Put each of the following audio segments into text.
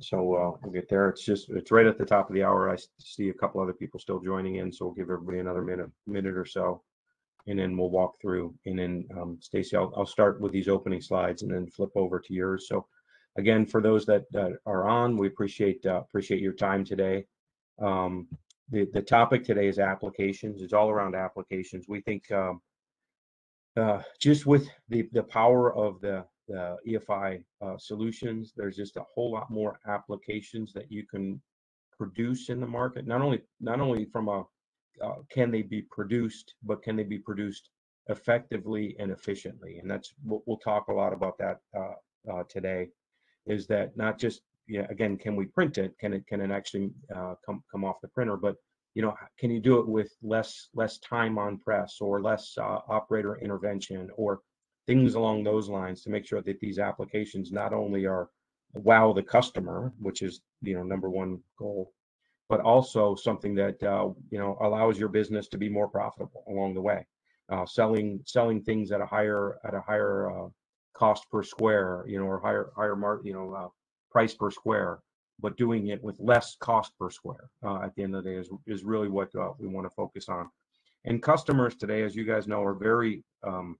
So uh, we'll get there. It's just it's right at the top of the hour. I see a couple other people still joining in, so we'll give everybody another minute minute or so, and then we'll walk through. And then um, Stacy, I'll, I'll start with these opening slides and then flip over to yours. So again, for those that, that are on, we appreciate uh, appreciate your time today. Um, the the topic today is applications. It's all around applications. We think um, uh, just with the the power of the the EFI uh, solutions, there's just a whole lot more applications that you can produce in the market. Not only not only from a uh, can they be produced, but can they be produced effectively and efficiently? And that's we'll, we'll talk a lot about that uh, uh, today. Is that not just yeah, again, can we print it? Can it can it actually uh, come come off the printer? But you know, can you do it with less less time on press or less uh, operator intervention or things along those lines to make sure that these applications not only are wow the customer, which is you know number one goal, but also something that uh, you know allows your business to be more profitable along the way. Uh, selling selling things at a higher at a higher uh, cost per square, you know, or higher higher mark, you know, uh, price per square, but doing it with less cost per square uh, at the end of the day is, is really what uh, we want to focus on. And customers today, as you guys know, are very, um,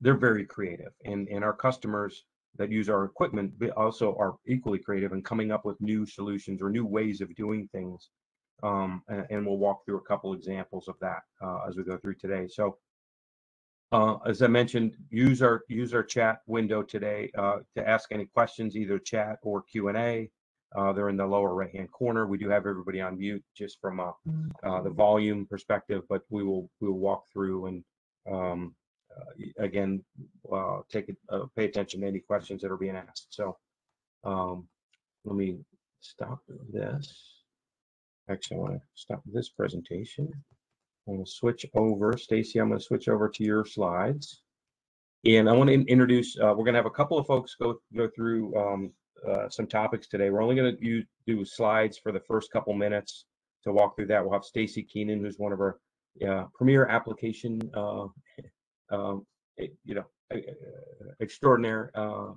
they're very creative. And, and our customers that use our equipment also are equally creative and coming up with new solutions or new ways of doing things. Um, and, and, we'll walk through a couple examples of that uh, as we go through today. So uh, as I mentioned, use our use our chat window today uh, to ask any questions, either chat or Q and A. Uh, they're in the lower right hand corner. We do have everybody on mute just from uh, uh, the volume perspective, but we will we will walk through and um, again take it, pay attention to any questions that are being asked. So um, let me stop this. Actually, I want to stop this presentation. I'm going to switch over. Stacy, I'm going to switch over to your slides. And I want to introduce, uh, we're going to have a couple of folks go, go through um, uh, some topics today. We're only going to do slides for the first couple minutes to walk through that. We'll have Stacy Keenan, who's one of our uh, premier application, um, you know, extraordinaire, uh,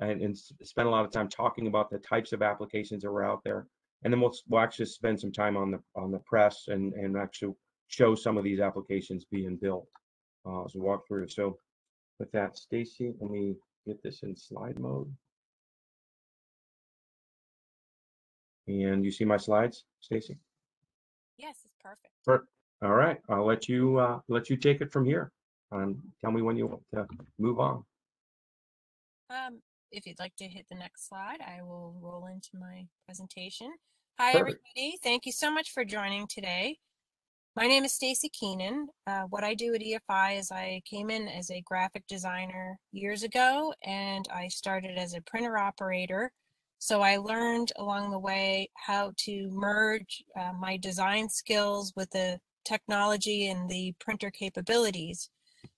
and, and spend a lot of time talking about the types of applications that are out there. And then we'll, we'll actually spend some time on the on the press and and actually show some of these applications being built uh, as we walk through. So with that, Stacy, let me get this in slide mode. And you see my slides, Stacy? Yes, it's perfect. Perfect. All right, I'll let you uh, let you take it from here. Um, tell me when you want to move on. Um, if you'd like to hit the next slide, I will roll into my presentation. Hi, Perfect. everybody. Thank you so much for joining today. My name is Stacy Keenan. Uh, what I do at EFI is I came in as a graphic designer years ago and I started as a printer operator. So I learned along the way how to merge uh, my design skills with the technology and the printer capabilities.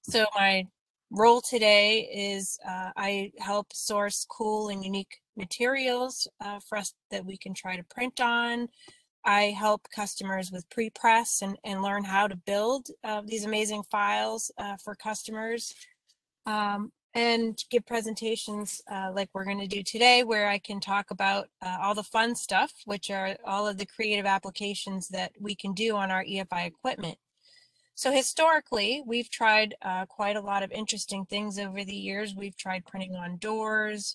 So my role today is uh, I help source cool and unique materials uh, for us that we can try to print on. I help customers with pre-press and, and learn how to build uh, these amazing files uh, for customers um, and give presentations uh, like we're going to do today where I can talk about uh, all the fun stuff, which are all of the creative applications that we can do on our EFI equipment. So historically, we've tried uh, quite a lot of interesting things over the years. We've tried printing on doors,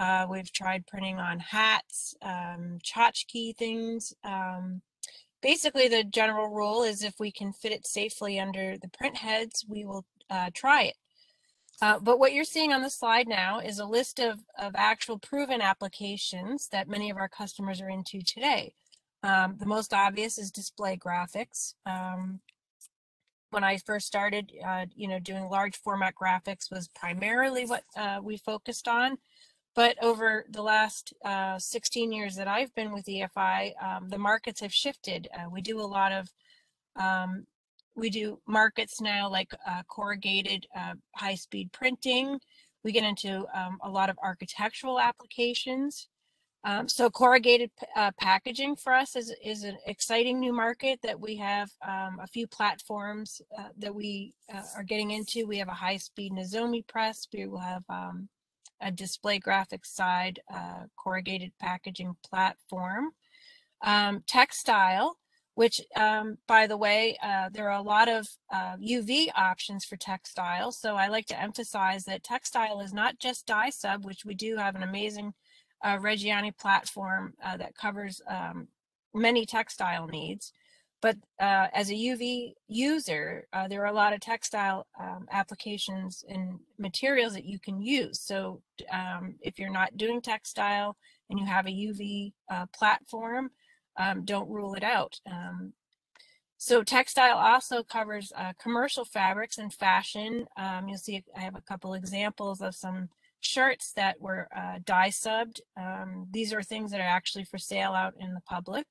uh, we've tried printing on hats, um, tchotchke things. Um, basically, the general rule is if we can fit it safely under the print heads, we will uh, try it. Uh, but what you're seeing on the slide now is a list of, of actual proven applications that many of our customers are into today. Um, the most obvious is display graphics. Um, when I first started, uh, you know, doing large format graphics was primarily what uh, we focused on. But over the last uh, 16 years that I've been with EFI, um, the markets have shifted. Uh, we do a lot of, um, we do markets now like uh, corrugated uh, high speed printing. We get into um, a lot of architectural applications. Um, so corrugated uh, packaging for us is, is an exciting new market that we have um, a few platforms uh, that we are getting into. We have a high speed Nozomi press. We will have um, a display graphics side uh, corrugated packaging platform. Um, textile, which, um, by the way, uh, there are a lot of uh, UV options for textile. So I like to emphasize that textile is not just dye sub, which we do have an amazing uh, Reggiani platform uh, that covers um, many textile needs. But uh, as a UV user, uh, there are a lot of textile um, applications and materials that you can use. So um, if you're not doing textile and you have a UV uh, platform, um, don't rule it out. Um, so textile also covers uh, commercial fabrics and fashion. Um, you'll see I have a couple examples of some shirts that were uh, dye subbed. Um, these are things that are actually for sale out in the public.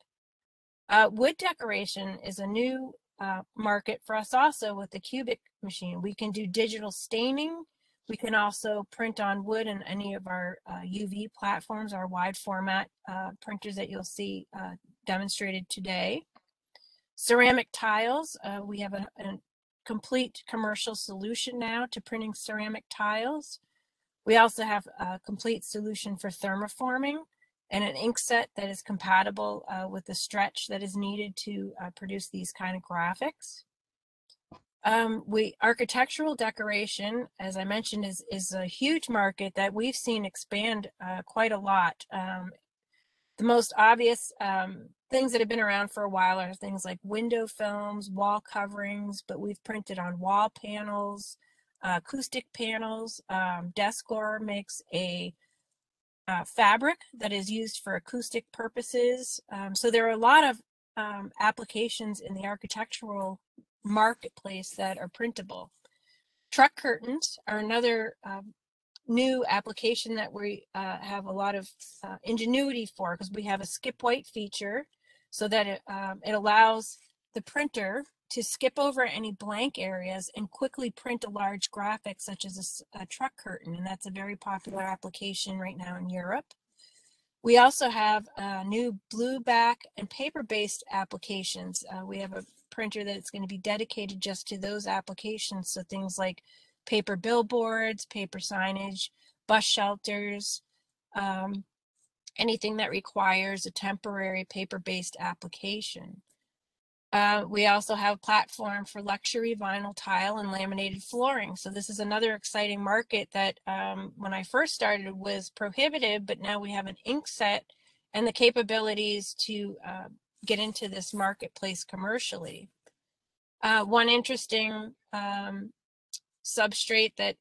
Uh, wood decoration is a new uh, market for us also with the Cubik machine. We can do digital staining. We can also print on wood in any of our uh, UV platforms, our wide format uh, printers that you'll see uh, demonstrated today. Ceramic tiles, uh, we have a, a complete commercial solution now to printing ceramic tiles. We also have a complete solution for thermoforming and an ink set that is compatible uh, with the stretch that is needed to uh, produce these kind of graphics. Um, we architectural decoration, as I mentioned, is is a huge market that we've seen expand uh, quite a lot. Um, the most obvious um, things that have been around for a while are things like window films, wall coverings, but we've printed on wall panels, acoustic panels. Um, Descor makes a uh, fabric that is used for acoustic purposes. Um, so there are a lot of um, applications in the architectural marketplace that are printable. Truck curtains are another um, new application that we uh, have a lot of uh, ingenuity for because we have a skip white feature so that it, um, it allows the printer to skip over any blank areas and quickly print a large graphic such as a, a, truck curtain and that's a very popular application right now in Europe. We also have uh, new blue back and paper based applications. Uh, we have a printer that's going to be dedicated just to those applications. So things like paper billboards, paper signage, bus shelters, um, anything that requires a temporary paper based application. Uh, we also have platform for luxury vinyl tile and laminated flooring. So this is another exciting market that um, when I first started was prohibitive, but now we have an ink set and the capabilities to uh, get into this marketplace commercially. Uh, one interesting um, substrate that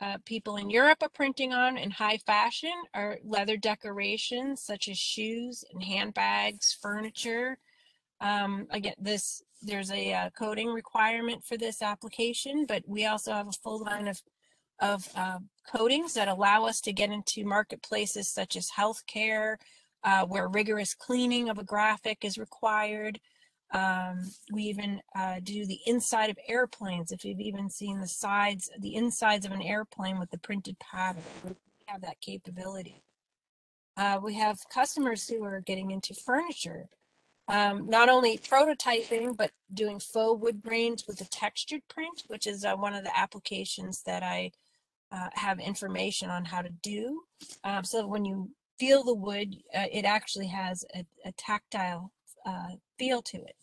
uh, people in Europe are printing on in high fashion are leather decorations such as shoes and handbags, furniture, um, again, this there's a uh, coding requirement for this application, but we also have a full line of of uh, coatings that allow us to get into marketplaces such as healthcare, uh, where rigorous cleaning of a graphic is required. Um, we even uh, do the inside of airplanes. If you've even seen the sides, the insides of an airplane with the printed pattern, we have that capability. Uh, we have customers who are getting into furniture um, not only prototyping, but doing faux wood grains with a textured print, which is uh, one of the applications that I uh, have information on how to do. Um, so when you feel the wood, uh, it actually has a, a tactile uh, feel to it.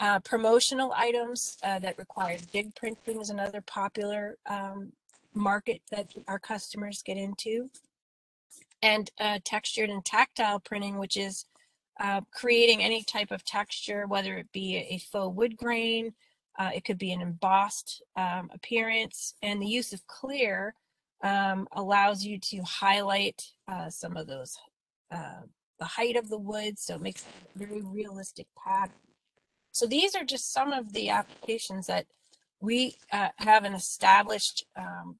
Uh, promotional items that require big printing is another popular um, market that our customers get into. And textured and tactile printing, which is uh, creating any type of texture, whether it be a faux wood grain, uh, it could be an embossed um, appearance, and the use of clear um, allows you to highlight uh, some of those, uh, the height of the wood, so it makes a very realistic pattern. So these are just some of the applications that we uh, have an established um,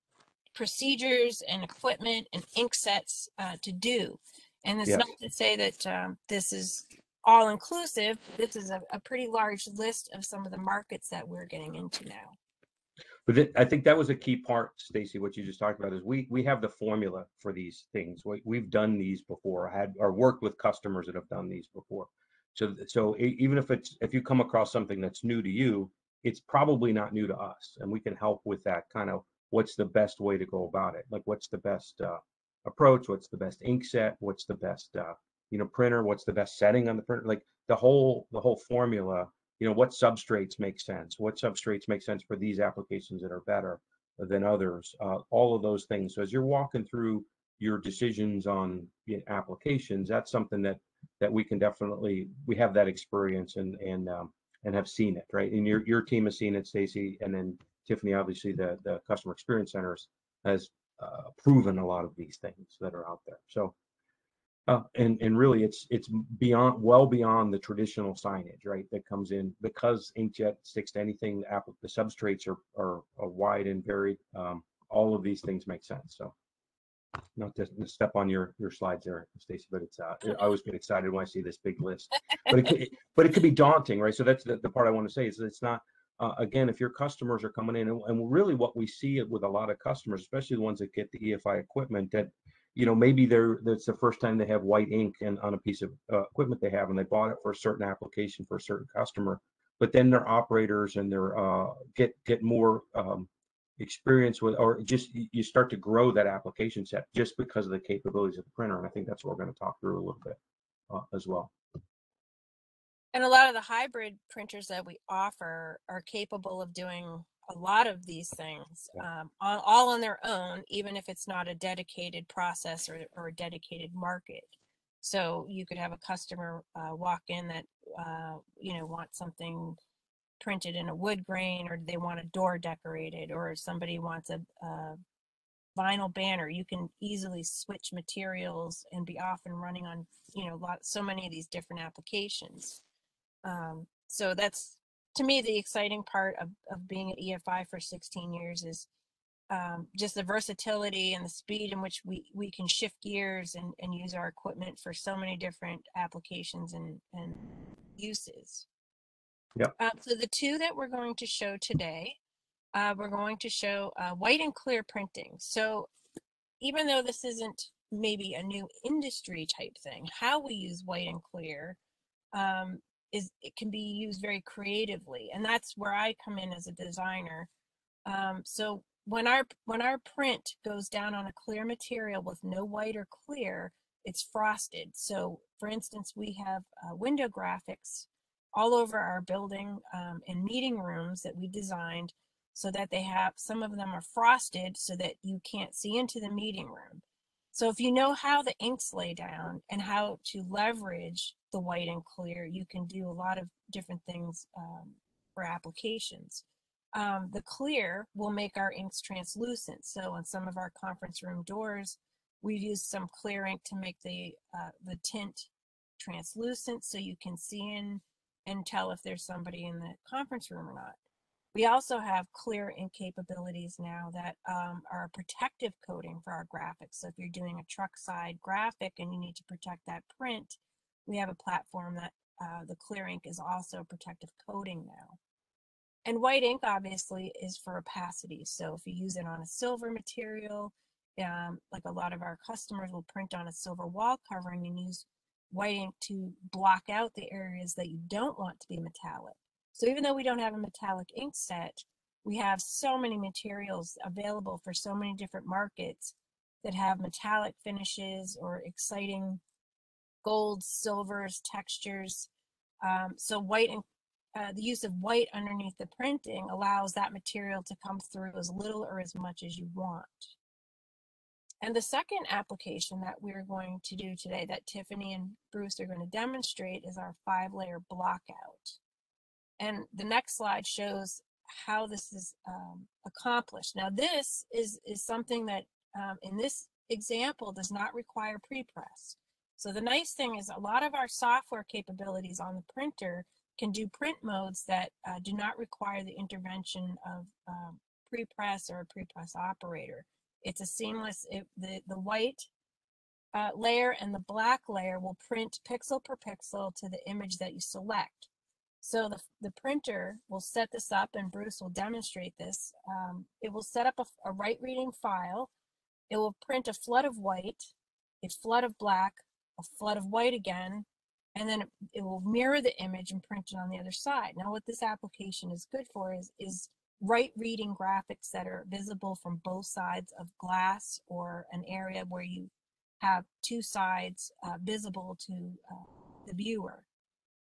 procedures and equipment and ink sets uh, to do. And it's Yeah. not to say that um, this is all inclusive. This is a, a pretty large list of some of the markets that we're getting into now. But th- I think that was a key part, Stacy, what you just talked about is we, we have the formula for these things. We, we've done these before, had, or worked with customers that have done these before. So, so even if it's, if you come across something that's new to you, it's probably not new to us and we can help with that kind of what's the best way to go about it? Like, what's the best uh, approach? What's the best ink set? What's the best uh, you know printer? What's the best setting on the printer? Like the whole the whole formula. You know, what substrates make sense? What substrates make sense for these applications that are better than others? Uh, all of those things. So as you're walking through your decisions on you know, applications, that's something that that we can definitely we have that experience and and um, and have seen it right. And your your team has seen it, Stacy, and then Tiffany, obviously the the customer experience centers has uh, proven a lot of these things that are out there. So. Uh, and and really, it's it's beyond well beyond the traditional signage, right? That comes in because inkjet sticks to anything. The, app, the substrates are, are, are wide and varied. Um, all of these things make sense. So not to step on your your slides there, Stacy, but it's uh, I always get excited when I see this big list. But it could, but it could be daunting, right? So that's the, the part I want to say is it's not. Uh, again, if your customers are coming in, and, and really what we see with a lot of customers, especially the ones that get the EFI equipment, that you know maybe they're that's the first time they have white ink and on a piece of uh, equipment they have, and they bought it for a certain application for a certain customer, but then their operators and their uh, get get more um, experience with, or just you start to grow that application set just because of the capabilities of the printer. And I think that's what we're going to talk through a little bit uh, as well. And a lot of the hybrid printers that we offer are capable of doing a lot of these things um, all, all, on their own, even if it's not a dedicated process or, or a dedicated market. So you could have a customer uh, walk in that, uh, you know, want something printed in a wood grain or they want a door decorated or somebody wants a, a vinyl banner. You can easily switch materials and be off and running on you know lot, so many of these different applications um, so that's to me the exciting part of, of being at efi for 16 years is um, just the versatility and the speed in which we, we can shift gears and, and use our equipment for so many different applications and, and uses Yep. Uh, so the two that we're going to show today, uh, we're going to show uh, white and clear printing. So even though this isn't maybe a new industry type thing, how we use white and clear um, is it can be used very creatively, and that's where I come in as a designer. Um, so when our when our print goes down on a clear material with no white or clear, it's frosted. So for instance, we have uh, window graphics all over our building um, and meeting rooms that we designed so that they have some of them are frosted so that you can't see into the meeting room. So if you know how the inks lay down and how to leverage the white and clear, you can do a lot of different things um, for applications. Um, the clear will make our inks translucent. So on some of our conference room doors, we've used some clear ink to make the uh, the tint translucent so you can see in and tell if there's somebody in the conference room or not. We also have clear ink capabilities now that um, are a protective coating for our graphics. So if you're doing a truck side graphic and you need to protect that print, we have a platform that uh, the clear ink is also protective coating now. And white ink obviously is for opacity. So if you use it on a silver material, um, like a lot of our customers will print on a silver wall covering and use white ink to block out the areas that you don't want to be metallic. So even though we don't have a metallic ink set, we have so many materials available for so many different markets that have metallic finishes or exciting golds, silvers, textures. Um, so white and uh, the use of white underneath the printing allows that material to come through as little or as much as you want. And the second application that we're going to do today that Tiffany and Bruce are going to demonstrate is our five layer blockout. And the next slide shows how this is um, accomplished. Now this is, is something that um, in this example does not require pre-press. So the nice thing is a lot of our software capabilities on the printer can do print modes that uh, do not require the intervention of um, pre-press or a pre-press operator. It's a seamless, it, the, the white uh, layer and the black layer will print pixel per pixel to the image that you select. So the, the printer will set this up and Bruce will demonstrate this. Um, it will set up a, a right reading file. It will print a flood of white, a flood of black, a flood of white again, and then it, will mirror the image and print it on the other side. Now what this application is good for is, is right reading graphics that are visible from both sides of glass or an area where you have two sides uh, visible to uh, the viewer.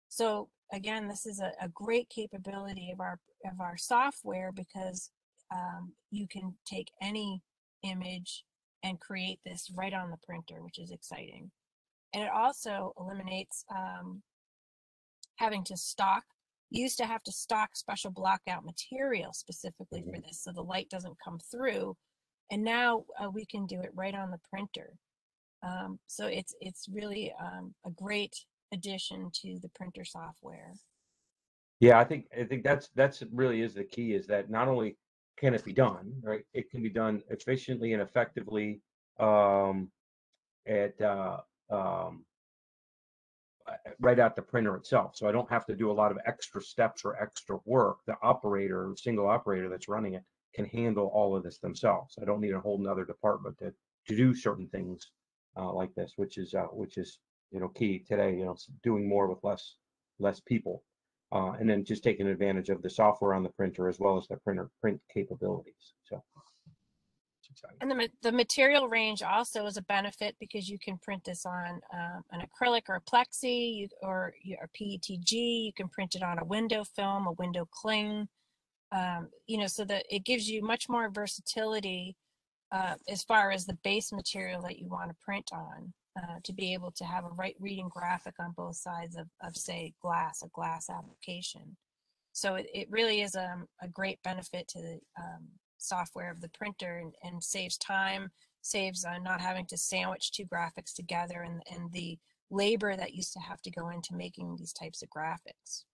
So again, this is a, a, great capability of our of our software because um, you can take any image and create this right on the printer, which is exciting. And it also eliminates um, having to stock. You used to have to stock special blockout material specifically for this so the light doesn't come through. And now uh, we can do it right on the printer. Um, so it's it's really um, a great addition to the printer software. Yeah, I think I think that's that's really is the key is that not only can it be done, right? It can be done efficiently and effectively um, at uh, um, right at the printer itself. So I don't have to do a lot of extra steps or extra work. The operator, single operator that's running it, can handle all of this themselves. I don't need a whole nother department to to do certain things uh, like this, which is uh, which is you know key today. You know, doing more with less less people, uh, and then just taking advantage of the software on the printer as well as the printer print capabilities. So. And the, the material range also is a benefit because you can print this on um, an acrylic or a plexi you, or a PETG. You can print it on a window film, a window cling. Um, you know, so that it gives you much more versatility uh, as far as the base material that you want to print on uh, to be able to have a right reading graphic on both sides of, of say glass a glass application. So it, it really is a, um, a great benefit to the um, software of the printer and, and saves time saves on not having to sandwich two graphics together and, and the labor that used to have to go into making these types of graphics.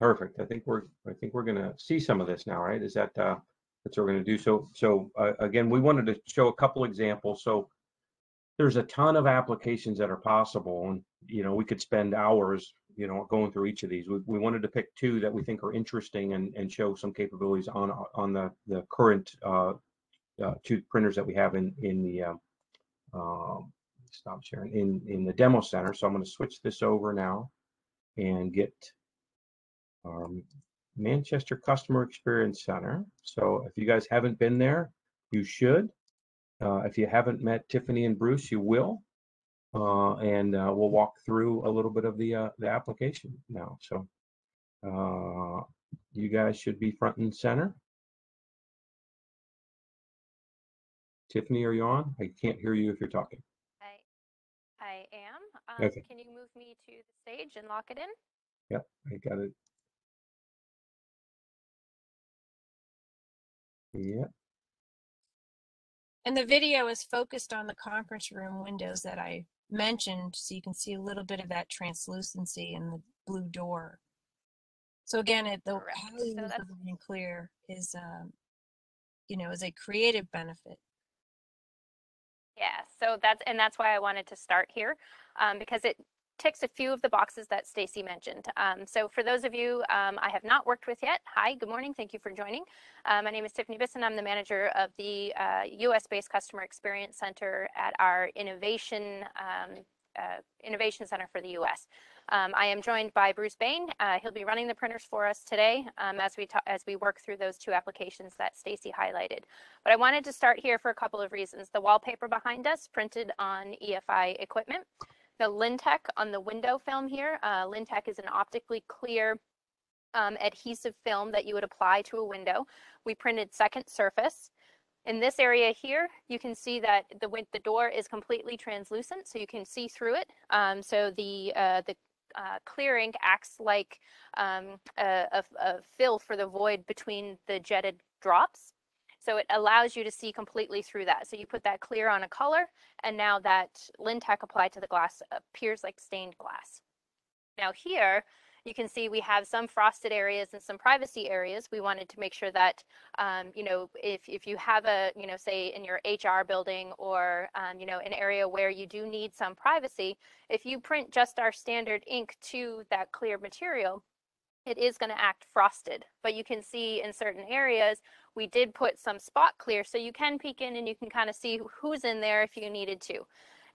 Perfect. I think we're i think we're going to see some of this now right? Is that uh that's what we're going to do. So, so uh, again, we wanted to show a couple examples. So there's a ton of applications that are possible, and you know we could spend hours, you know, going through each of these. We, we wanted to pick two that we think are interesting and, and show some capabilities on on the the current uh, uh, two printers that we have in in the um, um stop sharing in in the demo center. So I'm going to switch this over now and get um, Manchester Customer Experience Center. So if you guys haven't been there, you should. Uh, if you haven't met Tiffany and Bruce, you will. Uh, and uh, we'll walk through a little bit of the uh, the application now. So uh, you guys should be front and center. Tiffany, are you on? I can't hear you if you're talking. I, I am. Um, okay. Can you move me to the stage and lock it in? Yep, I got it Yeah. And the video is focused on the conference room windows that I mentioned, so you can see a little bit of that translucency in the blue door. So again, it, the how you so use clear is, um, you know, is a creative benefit. Yeah, so that's and that's why I wanted to start here, um, because it ticks a few of the boxes that Stacy mentioned. Um, so for those of you um, I have not worked with yet, hi, good morning, thank you for joining. Uh, my name is Tiffany Bisson. I'm the manager of the uh, US-based Customer Experience Center at our Innovation um, uh, Innovation Center for the US. Um, I am joined by Bruce Bain. Uh, he'll be running the printers for us today um, as we as we work through those two applications that Stacy highlighted. But I wanted to start here for a couple of reasons. The wallpaper behind us printed on EFI equipment the Lintec on the window film here. Uh, Lintec is an optically clear um, adhesive film that you would apply to a window. We printed second surface. In this area here, you can see that the, the door is completely translucent, so you can see through it. Um, so the, uh, the uh, clearing acts like um, a, a, a fill for the void between the jetted drops. So it allows you to see completely through that. So you put that clear on a color, and now that Lintec applied to the glass appears like stained glass. Now here, you can see we have some frosted areas and some privacy areas. We wanted to make sure that, um, you know, if, if you have a, you know, say in your HR building or, um, you know, an area where you do need some privacy, if you print just our standard ink to that clear material, it is going to act frosted. But you can see in certain areas, we did put some spot clear so you can peek in and you can kind of see who's in there if you needed to.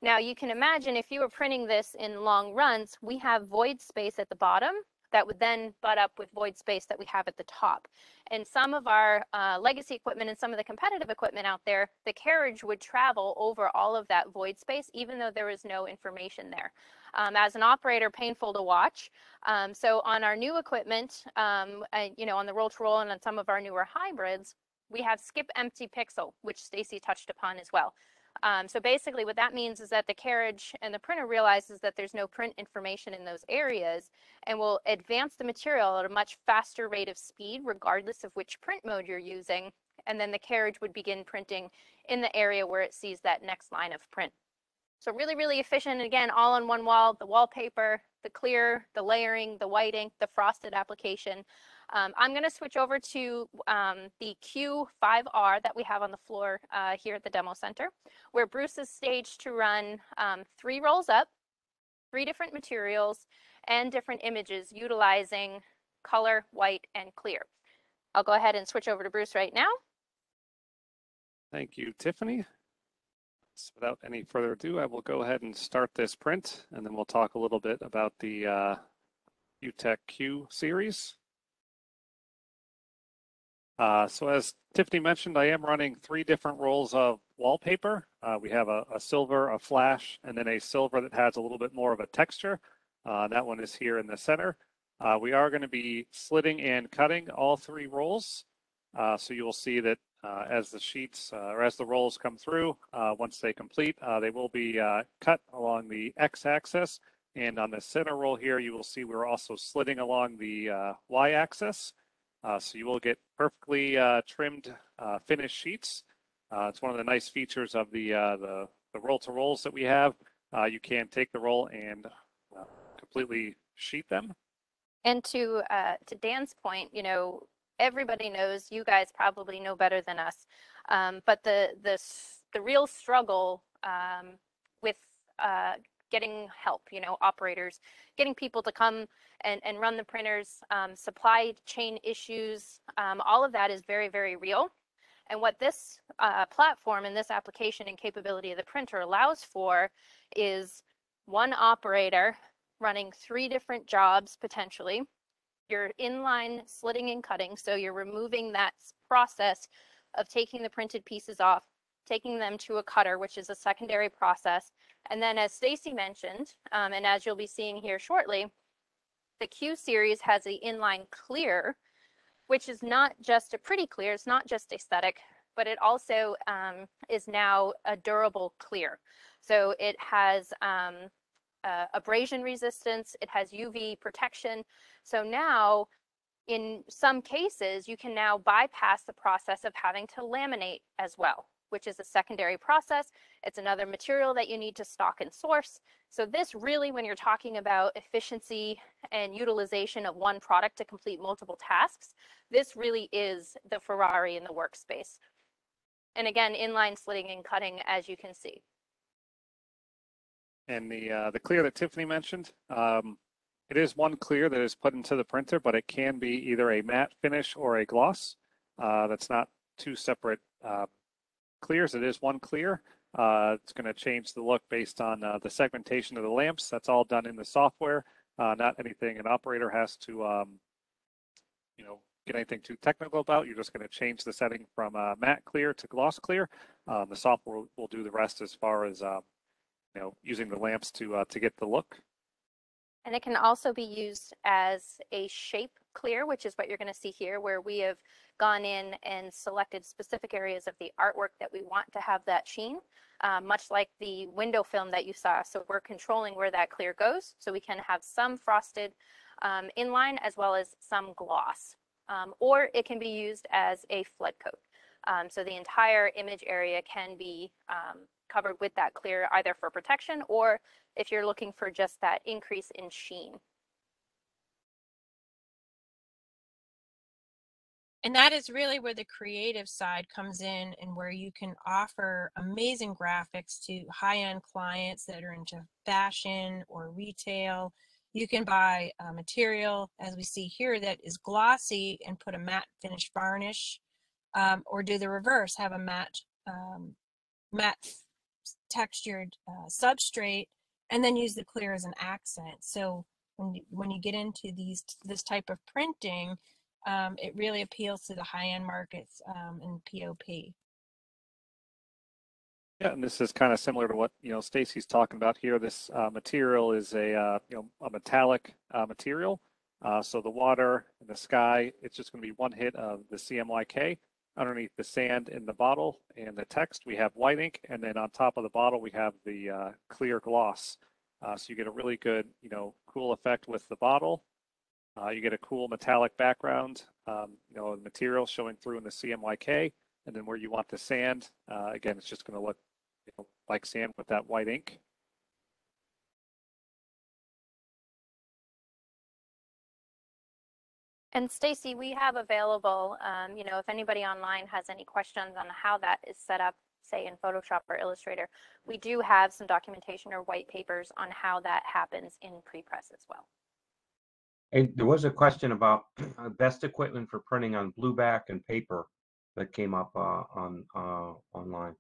Now you can imagine if you were printing this in long runs, we have void space at the bottom that would then butt up with void space that we have at the top. And some of our uh, legacy equipment and some of the competitive equipment out there, the carriage would travel over all of that void space, even though there was no information there. Um, as an operator, painful to watch. Um, so on our new equipment, um, and, you know, on the roll to roll and on some of our newer hybrids, we have skip empty pixel, which Stacy touched upon as well. Um, so basically what that means is that the carriage and the printer realizes that there's no print information in those areas and will advance the material at a much faster rate of speed regardless of which print mode you're using. And then the carriage would begin printing in the area where it sees that next line of print. So really, really efficient. Again, all on one wall, the wallpaper, the clear, the layering, the white ink, the frosted application. Um, I'm going to switch over to um, the Q5R that we have on the floor uh, here at the demo center, where Bruce is staged to run um, three rolls up, three different materials, and different images utilizing color, white, and clear. I'll go ahead and switch over to Bruce right now. Thank you, Tiffany. So without any further ado, I will go ahead and start this print, and then we'll talk a little bit about the uh, VUTEk Q series. Uh, so as Tiffany mentioned, I am running three different rolls of wallpaper. Uh, we have a, a, silver, a flash, and then a silver that has a little bit more of a texture. Uh, that one is here in the center. Uh, we are going to be slitting and cutting all three rolls. Uh, so you will see that as the sheets or as the rolls come through, once they complete, they will be cut along the x-axis. And on the center roll here, you will see we're also slitting along the y-axis. Uh, so you will get perfectly uh, trimmed uh, finished sheets. Uh, it's one of the nice features of the uh, the, the roll to rolls that we have. Uh, you can take the roll and completely sheet them. And to to Dan's point, you know, everybody knows. You guys probably know better than us. Um, but the the the real struggle um, with getting help, you know, operators, getting people to come and, and run the printers, um, supply chain issues, um, all of that is very, very real. And what this uh, platform and this application and capability of the printer allows for is one operator running three different jobs potentially. You're inline slitting and cutting, so you're removing that process of taking the printed pieces off, taking them to a cutter, which is a secondary process, and then as Stacy mentioned, um, and as you'll be seeing here shortly, the Q series has a inline clear, which is not just a pretty clear, it's not just aesthetic, but it also um, is now a durable clear. So it has um, uh, abrasion resistance, it has UV protection. So now in some cases, you can now bypass the process of having to laminate as well which is a secondary process. It's another material that you need to stock and source. So this really, when you're talking about efficiency and utilization of one product to complete multiple tasks, this really is the Ferrari in the workspace. And again, inline slitting and cutting, as you can see. And the uh, the clear that Tiffany mentioned, um, it is one clear that is put into the printer, but it can be either a matte finish or a gloss. Uh, that's not two separate uh, clears. It is one clear. Uh, it's going to change the look based on uh, the segmentation of the lamps. That's all done in the software, uh, not anything an operator has to, um, you know, get anything too technical about. You're just going to change the setting from matte clear to gloss clear. Um, the software will, will, do the rest as far as, you know, using the lamps to uh, to get the look. And it can also be used as a shape clear, which is what you're going to see here, where we have gone in and selected specific areas of the artwork that we want to have that sheen, uh, much like the window film that you saw. So we're controlling where that clear goes. So we can have some frosted um, inline as well as some gloss. Um, or it can be used as a flood coat. Um, so the entire image area can be um, covered with that clear either for protection or if you're looking for just that increase in sheen. And that is really where the creative side comes in and where you can offer amazing graphics to high end clients that are into fashion or retail. You can buy a material, as we see here, that is glossy and put a matte finish varnish, um, or do the reverse, have a matte, um, matte textured uh, substrate, and then use the clear as an accent. So when you, when you get into these this type of printing, um, it really appeals to the high end markets um, in POP. Yeah, and this is kind of similar to what, you know, Stacy's talking about here. This uh, material is a, uh, you know, a metallic uh, material. Uh, so the water and the sky, it's just going to be one hit of the CMYK underneath the sand in the bottle and the text. We have white ink, and then on top of the bottle, we have the uh, clear gloss. Uh, so you get a really good, you know, cool effect with the bottle. Uh, you get a cool metallic background, um, you know, material showing through in the CMYK. And then where you want the sand, uh, again, it's just going to look you know, like sand with that white ink. And Stacy, we have available, um, you know, if anybody online has any questions on how that is set up, say in Photoshop or Illustrator, we do have some documentation or white papers on how that happens in pre-press as well. And there was a question about uh, best equipment for printing on blueback and paper that came up uh, on uh, online.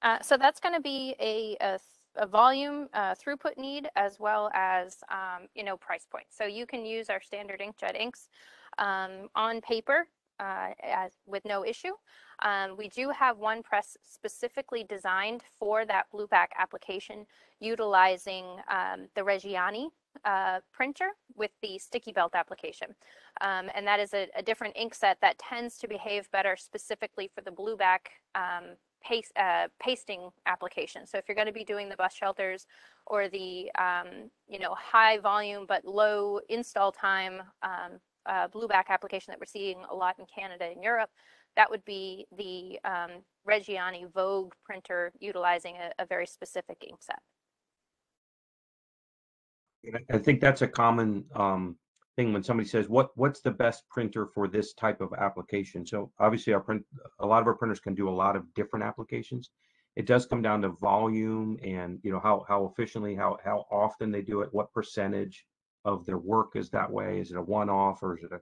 Uh, so that's going to be a, a, a volume uh, throughput need as well as um, you know price point. So you can use our standard inkjet inks um, on paper uh, as with no issue. Um, we do have one press specifically designed for that blueback application, utilizing um, the Reggiani uh, printer with the sticky belt application. Um, and that is a, a, different ink set that tends to behave better specifically for the blueback um, paste, uh, pasting application. So if you're going to be doing the bus shelters or the um, you know high volume but low install time um, uh, blueback application that we're seeing a lot in Canada and Europe, that would be the um, Reggiani Vogue printer utilizing a, a very specific ink set. I think that's a common um, thing when somebody says, "What what's the best printer for this type of application?" So obviously, our print a lot of our printers can do a lot of different applications. It does come down to volume and you know how how efficiently, how how often they do it, what percentage of their work is that way. Is it a one-off or is it a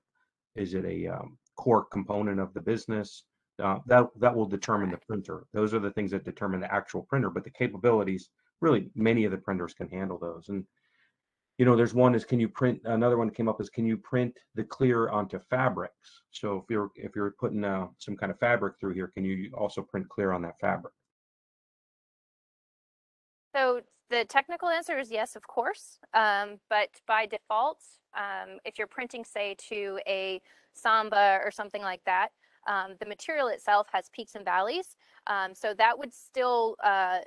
is it a um, core component of the business? Uh, that that will determine the printer. Those are the things that determine the actual printer. But the capabilities, really, many of the printers can handle those. And you know, there's one is can you print? Another one came up is can you print the clear onto fabrics? So if you're if you're putting uh, some kind of fabric through here, can you also print clear on that fabric? So the technical answer is yes, of course. Um, but by default, um, if you're printing, say, to a Samba or something like that, um, the material itself has peaks and valleys. Um, so that would still uh,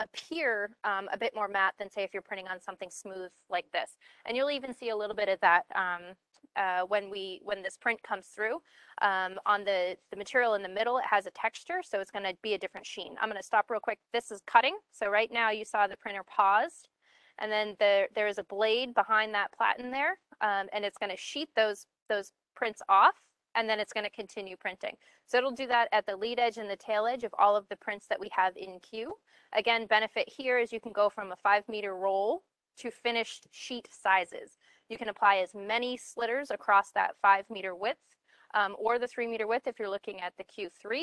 appear um, a bit more matte than say if you're printing on something smooth like this. And you'll even see a little bit of that um, uh, when we when this print comes through. Um, on the, the material in the middle, it has a texture, so it's gonna be a different sheen. I'm gonna stop real quick. This is cutting. So right now you saw the printer paused and then there, there is a blade behind that platen there um, and it's gonna sheet those, those prints off and then it's going to continue printing. So it'll do that at the lead edge and the tail edge of all of the prints that we have in queue. Again, benefit here is you can go from a five meter roll to finished sheet sizes. You can apply as many slitters across that five meter width um, or the three meter width if you're looking at the Q3.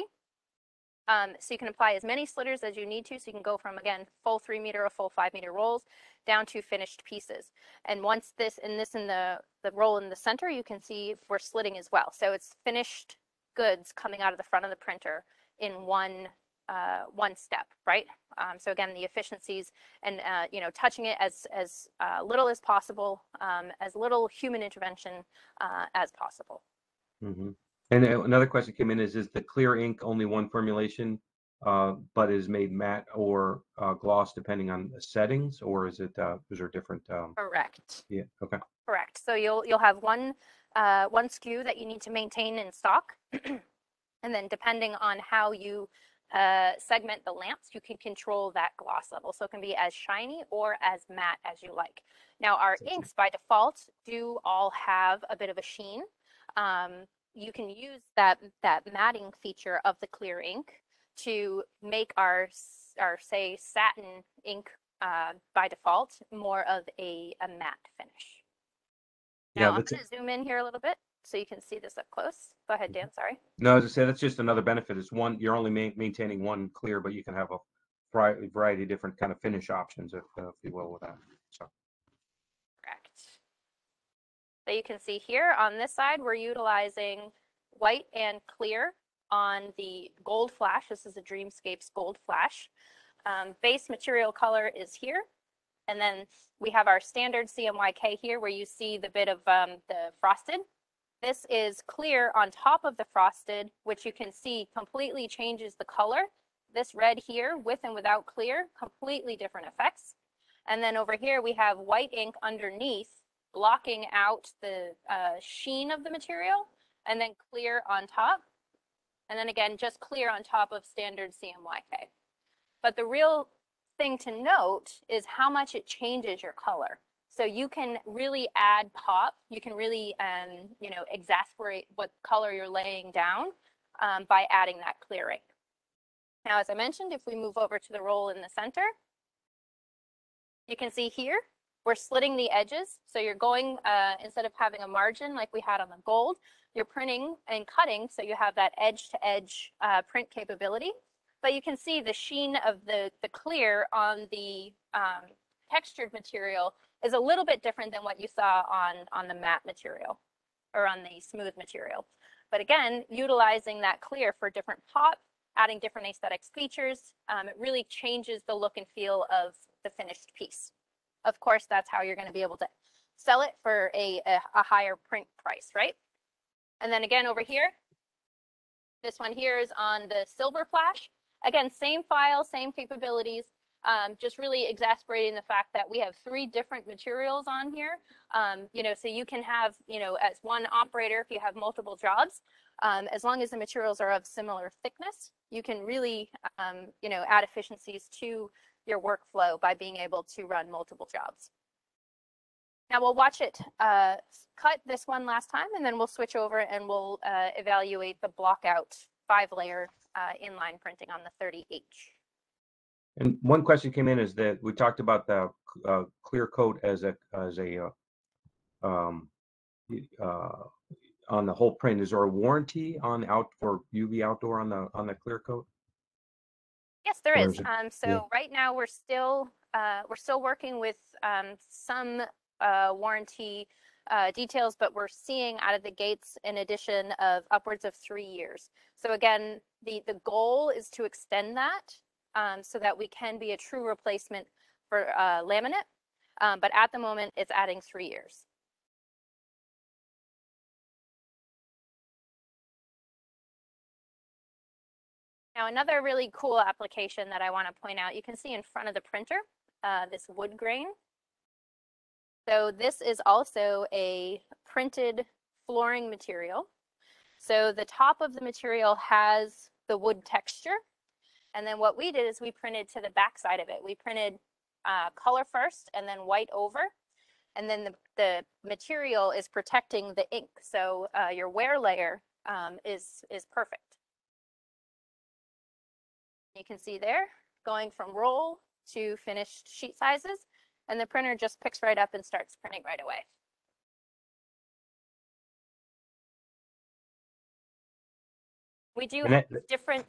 Um, so you can apply as many slitters as you need to. So you can go from, again, full three meter or full five meter rolls down to finished pieces. And once this, and this in the, the roll in the center, you can see we're slitting as well. So it's finished goods coming out of the front of the printer in one uh, one step, right? Um, so again, the efficiencies and uh, you know touching it as as uh, little as possible, um, as little human intervention uh, as possible. Mm-hmm. And another question came in is, is the clear ink only one formulation, uh, but is made matte or uh, gloss depending on the settings, or is it, uh, is there different? Um, Correct. yeah, okay. Correct. So you'll you'll have one uh, one SKU that you need to maintain in stock, and then depending on how you uh, segment the lamps, you can control that gloss level. So it can be as shiny or as matte as you like. Now our inks by default do all have a bit of a sheen. Um, you can use that that matting feature of the clear ink to make our our say satin ink uh, by default more of a, a matte finish. Now Yeah, I'm going to zoom in here a little bit so you can see this up close. Go ahead, Dan. Sorry. no, as I said, that's just another benefit. It's one, you're only ma- maintaining one clear, but you can have a variety, variety of different kind of finish options, if, uh, if you will, with that. So, that you can see here. On this side, we're utilizing white and clear on the gold flash. This is a Dreamscapes gold flash. Um, base material color is here. And then we have our standard CMYK here where you see the bit of um, the frosted. This is clear on top of the frosted, which you can see completely changes the color. This red here with and without clear, completely different effects. And then over here, we have white ink underneath blocking out the uh, sheen of the material and then clear on top. And then again, just clear on top of standard CMYK. But the real thing to note is how much it changes your color. So you can really add pop. You can really, um, you know, exasperate what color you're laying down um, by adding that clear ink. Now, as I mentioned, if we move over to the roll in the center, you can see here, we're slitting the edges. So you're going, uh, instead of having a margin like we had on the gold, you're printing and cutting. So you have that edge to edge uh, print capability. But you can see the sheen of the, the clear on the um, textured material is a little bit different than what you saw on, on the matte material or on the smooth material. But again, utilizing that clear for different pop, adding different aesthetics features, um, it really changes the look and feel of the finished piece. Of course, that's how you're going to be able to sell it for a, a, a higher print price, right? And then again over here, this one here is on the silver flash. Again, same file, same capabilities, um, just really exasperating the fact that we have three different materials on here. Um, you know, so you can have, you know, as one operator, if you have multiple jobs, um, as long as the materials are of similar thickness, you can really, um, you know, add efficiencies to your workflow by being able to run multiple jobs. Now we'll watch it uh, cut this one last time, and then we'll switch over and we'll uh, evaluate the block out five layer uh, inline printing on the 30H. And one question came in is that we talked about the uh, clear coat as a as a uh, um, uh, on the whole print. Is there a warranty on out for UV outdoor on the on the clear coat? Yes, there is. Um, so yeah. right now we're still uh, we're still working with um, some uh, warranty uh, details, but we're seeing out of the gates an addition of upwards of three years. So again, the the goal is to extend that um, so that we can be a true replacement for uh, laminate. Um, but at the moment, it's adding three years. Now, another really cool application that I want to point out, you can see in front of the printer, uh, this wood grain. So this is also a printed flooring material. So the top of the material has the wood texture. And then what we did is we printed to the back side of it. We printed uh, color first and then white over. And then the, the material is protecting the ink. So uh, your wear layer um, is, is perfect. You can see there, going from roll to finished sheet sizes, and the printer just picks right up and starts printing right away. We do have different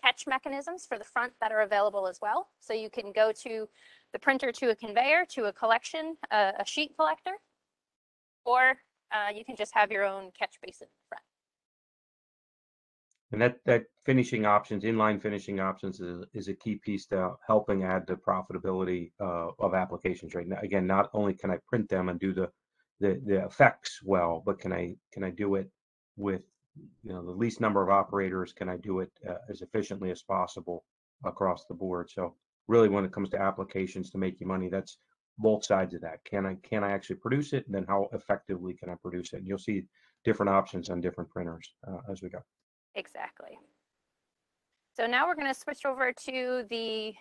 catch mechanisms for the front that are available as well. So you can go to the printer to a conveyor, to a collection, uh, a sheet collector, or uh, you can just have your own catch basin in front. And that, that finishing options, inline finishing options is, is a key piece to helping add the profitability uh, of applications right now. Again, not only can I print them and do the, the, the effects well, but can I, can I do it with, you know, the least number of operators? Can I do it uh, as efficiently as possible across the board? So really when it comes to applications to make you money, that's both sides of that. Can I, can I actually produce it? And then how effectively can I produce it? And you'll see different options on different printers uh, as we go. Exactly. So now we're going to switch over to the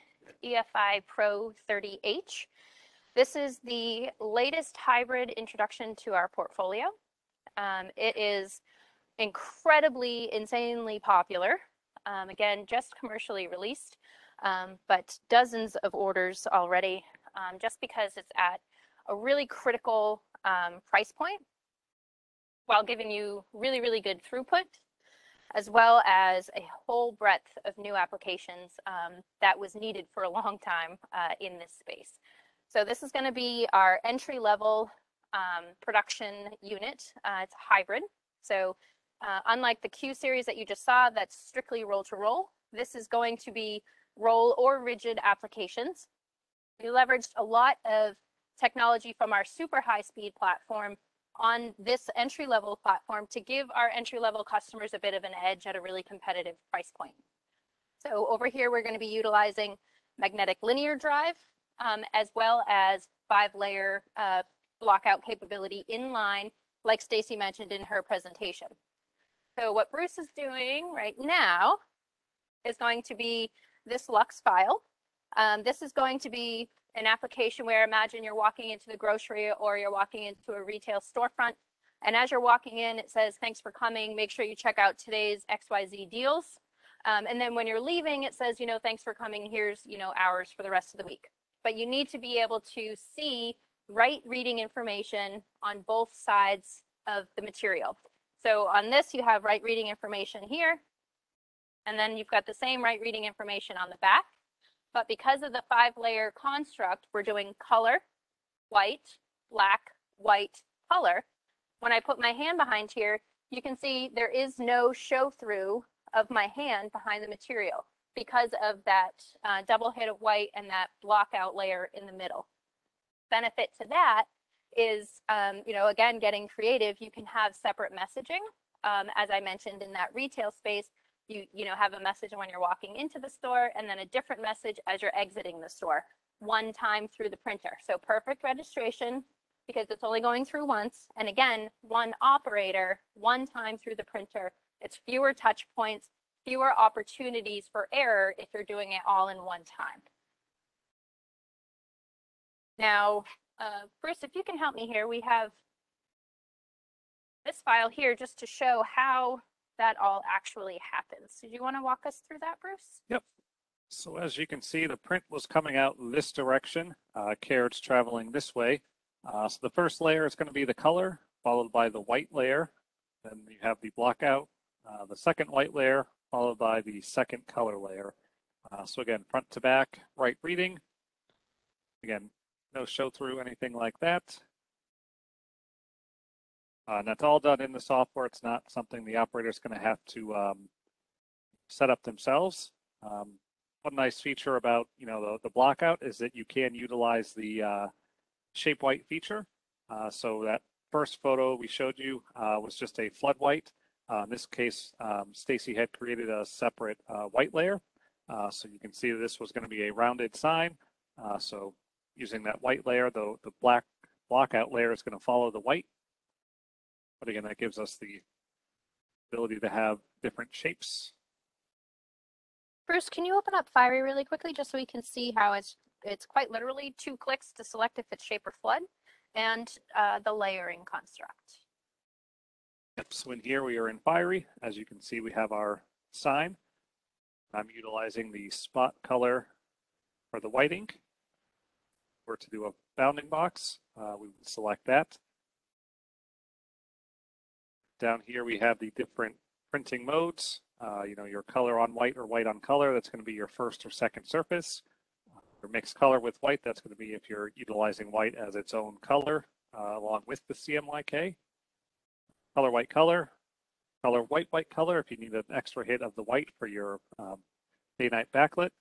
EFI Pro 30H. This is the latest hybrid introduction to our portfolio. Um, it is incredibly, insanely popular. Um, again, just commercially released, um, but dozens of orders already, um, just because it's at a really critical um, price point while giving you really, really good throughput as well as a whole breadth of new applications um, that was needed for a long time uh, in this space. So this is going to be our entry level um, production unit. Uh, it's hybrid. So uh, unlike the Q series that you just saw, that's strictly roll to roll, this is going to be roll or rigid applications. We leveraged a lot of technology from our super high speed platform on this entry level platform to give our entry level customers a bit of an edge at a really competitive price point. So over here, we're going to be utilizing magnetic linear drive um, as well as five layer uh, blockout capability in line, like Stacy mentioned in her presentation. So what Bruce is doing right now is going to be this Lux file. Um, this is going to be an application where imagine you're walking into the grocery or you're walking into a retail storefront. And as you're walking in, it says, thanks for coming. Make sure you check out today's XYZ deals. Um, and then when you're leaving, it says, you know, thanks for coming. Here's, you know, hours for the rest of the week. But you need to be able to see right reading information on both sides of the material. So on this, you have right reading information here. And then you've got the same right reading information on the back. But because of the five layer construct, we're doing color, white, black, white, color. When I put my hand behind here, you can see there is no show through of my hand behind the material because of that uh, double hit of white and that blockout layer in the middle. Benefit to that is, um, you know, again, getting creative, you can have separate messaging. Um, as I mentioned in that retail space, you, you know, have a message when you're walking into the store and then a different message as you're exiting the store one time through the printer. So perfect registration because it's only going through once. And again, one operator, one time through the printer. It's fewer touch points, fewer opportunities for error if you're doing it all in one time. Now, uh, Bruce, if you can help me here, we have this file here just to show how that all actually happens. Do you want to walk us through that, Bruce? Yep. So as you can see, the print was coming out this direction. Uh, carrots traveling this way. Uh, so the first layer is going to be the color, followed by the white layer. Then you have the blockout, uh, the second white layer, followed by the second color layer. Uh, so again, front to back, right reading. Again, no show through, anything like that. Uh, and that's all done in the software. It's not something the operator is going to have to um, set up themselves. Um, one nice feature about you know the, the blockout is that you can utilize the uh, shape white feature. Uh, so that first photo we showed you uh, was just a flood white. Uh, in this case, um, Stacy had created a separate uh, white layer. so you can see this was going to be a rounded sign. so using that white layer, the, the black blockout layer is going to follow the white. But again, that gives us the ability to have different shapes. Bruce, can you open up Fiery really quickly just so we can see how it's it's quite literally two clicks to select if it's shape or flood and uh, the layering construct. Yep, so in here we are in Fiery. As you can see, we have our sign. I'm utilizing the spot color for the white ink were to do a bounding box, uh, we would select that. Down here we have the different printing modes. Uh, you know, your color on white or white on color, that's going to be your first or second surface. Your mixed color with white, that's going to be if you're utilizing white as its own color uh, along with the CMYK. Color white color, color white white color if you need an extra hit of the white for your um, day-night backlit.